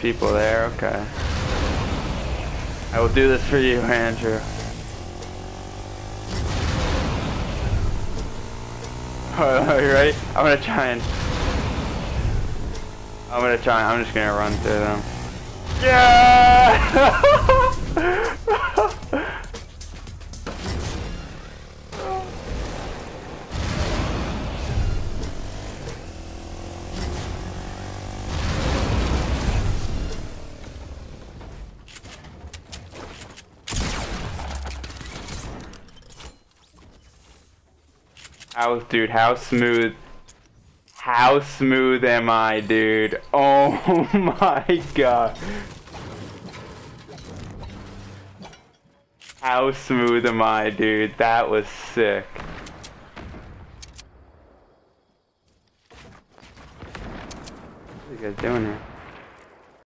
people there, okay. I will do this for you, Andrew. Are you ready? I'm gonna try and... I'm gonna try, I'm just gonna run through them. Yeah! How, dude, how smooth, how smooth am I, dude? Oh my god. How smooth am I, dude? That was sick. What are you guys doing here?